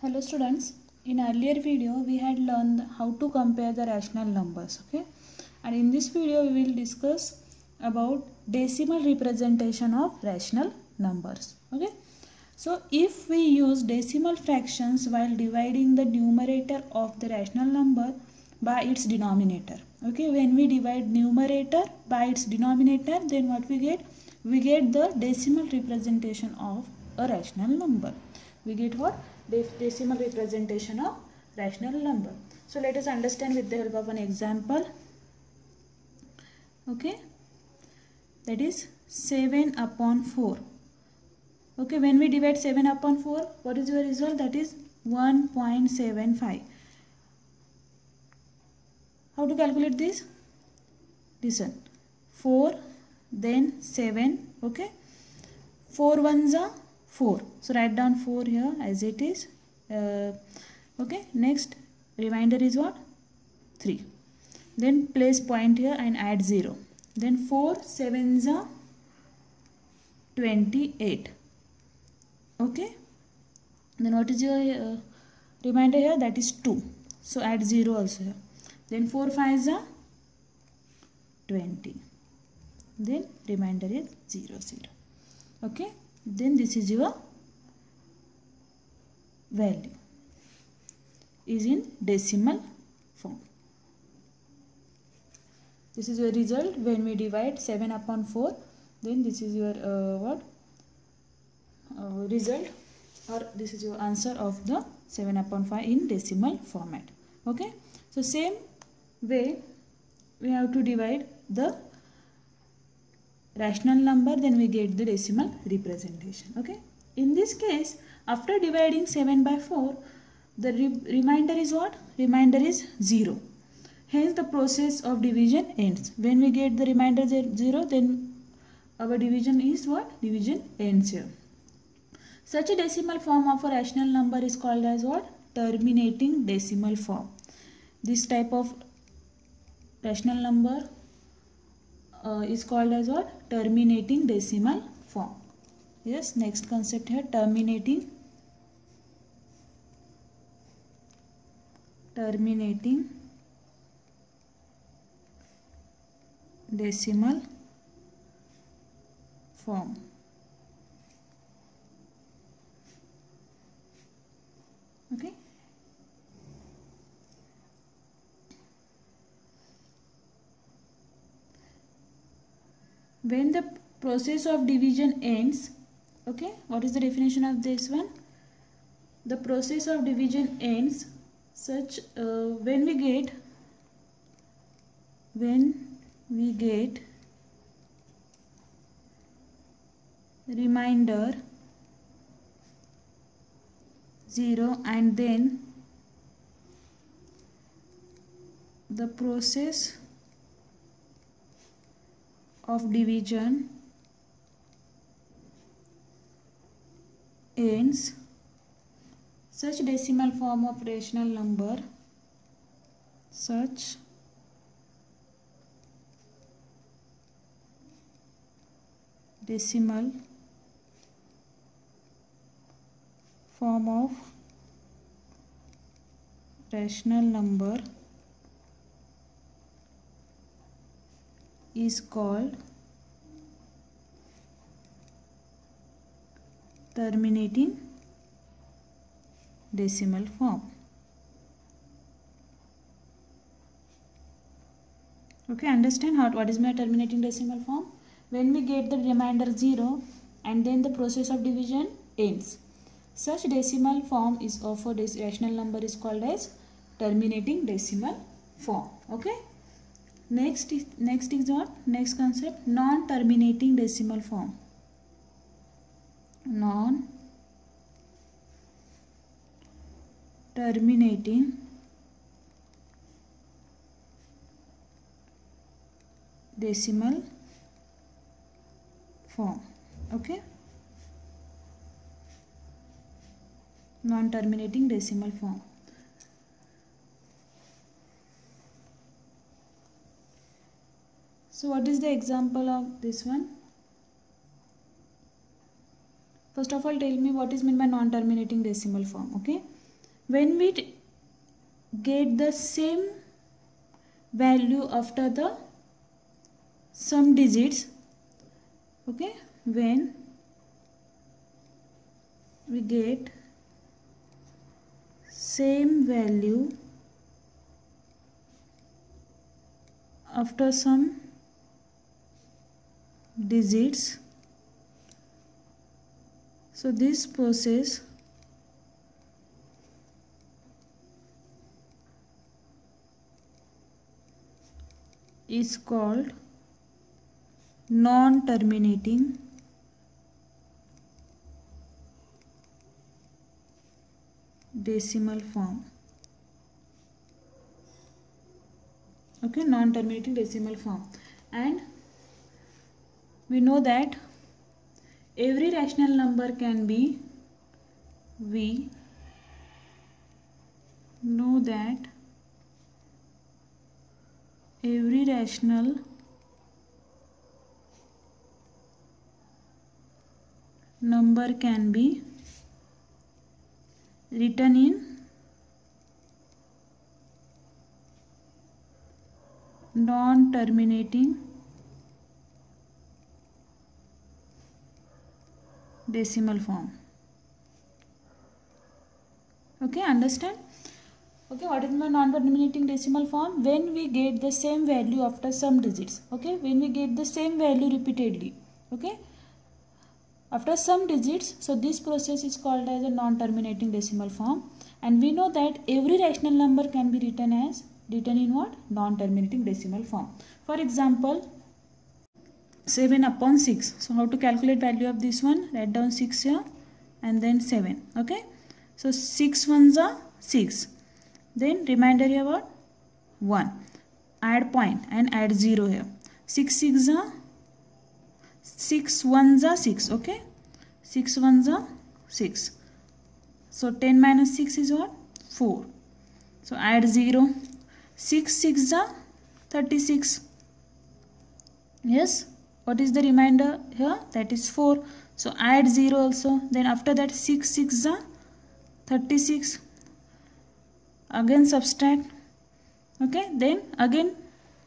Hello students, in earlier video we had learned how to compare the rational numbers okay? And in this video we will discuss about decimal representation of rational numbers okay. So if we use decimal fractions while dividing the numerator of the rational number by its denominator okay? When we divide numerator by its denominator then what we get? We get the decimal representation of a rational number. We get what decimal representation of rational number. So let us understand with the help of an example. Okay? That is 7 upon 4 okay when we divide 7 upon 4 what is your result? That is 1.75 how to calculate this? Listen. 4 then 7 okay? 4 ones are 4 so write down 4 here as it is. Uh, okay next remainder is what? 3 then place point here and add 0 then 4 sevens are 28 okay? Then what is your uh, remainder here? That is 2 so add 0 also here. Then 4 5s are 20 then remainder is 0 0 okay then this is your value is in decimal form. This is your result. When we divide 7 upon 4 then this is your uh, what? Uh, result or this is your answer of the 7 upon 5 in decimal format. Okay? So same way we have to divide the rational number then we get the decimal representation okay? In this case after dividing 7 by 4 the re remainder is what? Remainder is 0 hence the process of division ends. When we get the remainder 0 then our division is what? Division ends here. Such a decimal form of a rational number is called as what? Terminating decimal form. This type of rational number uh, is called as what terminating decimal form yes next concept here terminating terminating decimal form okay when the process of division ends okay what is the definition of this one? The process of division ends such uh, when we get when we get remainder 0 and then the process of division ends. Such decimal form of rational number such decimal form of rational number is called terminating decimal form. Okay understand how what is my terminating decimal form? When we get the remainder 0 and then the process of division ends. Such decimal form is of a rational number is called as terminating decimal form. Okay next is next is what? Next concept non terminating decimal form. Non terminating decimal form okay? Non terminating decimal form So what is the example of this one? First of all tell me what is meant by non-terminating decimal form okay. when we get the same value after the some digits okay when we get same value after some digits. So this process is called non-terminating decimal form. Okay non-terminating decimal form. And we know that every rational number can be we know that every rational number can be written in non-terminating decimal form. Okay understand? Okay what is my non-terminating decimal form? When we get the same value after some digits. Okay when we get the same value repeatedly. Okay after some digits so this process is called as a non-terminating decimal form. And we know that every rational number can be written as written in what? Non-terminating decimal form. For example 7 upon 6 so how to calculate value of this one? Write down 6 here and then 7 okay? So 6 ones are 6 then remainder here what? 1 add point and add 0 here. 6 6 are 6 ones are 6 okay? 6 ones are 6 so 10 minus 6 is what? 4 so add 0 6 6 are 36 yes what is the remainder here? That is 4 so add 0 also. Then after that 6 6 are 36 again subtract. Okay then again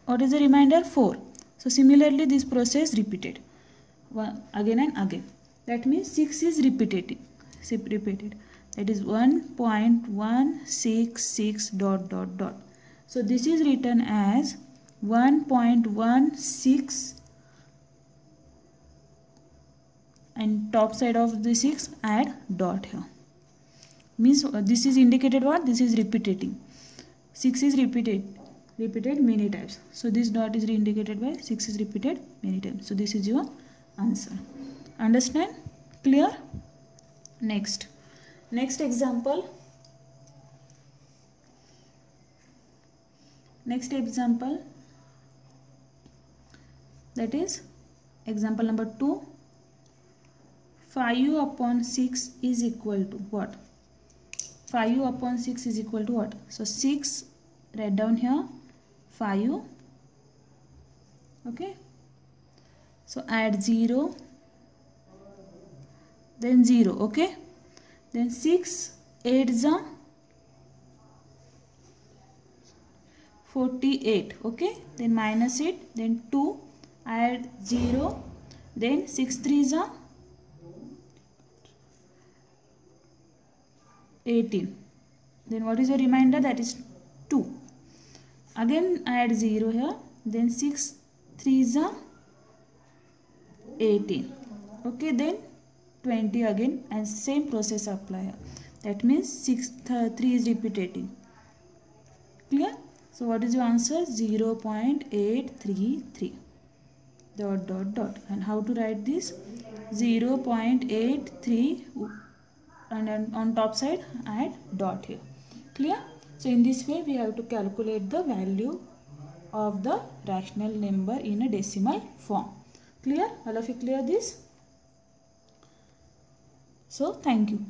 what is the remainder? 4 so similarly this process repeated. Again and again. That means 6 is repeated repeated. That is 1.166 dot dot dot. So this is written as 1.16 and top side of the 6 add dot here. Means uh, this is indicated what? This is repeating. 6 is repeated repeated many times. So this dot is indicated by 6 is repeated many times. So this is your answer. Understand? Clear? Next. Next example. Next example. That is example number 2 5 upon 6 is equal to what? 5 upon 6 is equal to what? So 6 write down here 5 okay? So add 0 then 0 okay? Then 6 8 is 48 okay? Then minus it then 2 add 0 then 6 3 is 18 then what is the remainder? That is 2 again add 0 here. Then 6 3 is 18 okay then 20 again and same process apply that means 6 3 is repeating. Clear? So what is your answer? 0 0.833 dot dot dot. And how to write this? 0 0.83 and on top side add dot here. Clear? So in this way we have to calculate the value of the rational number in a decimal form. Clear? All of you clear this? So thank you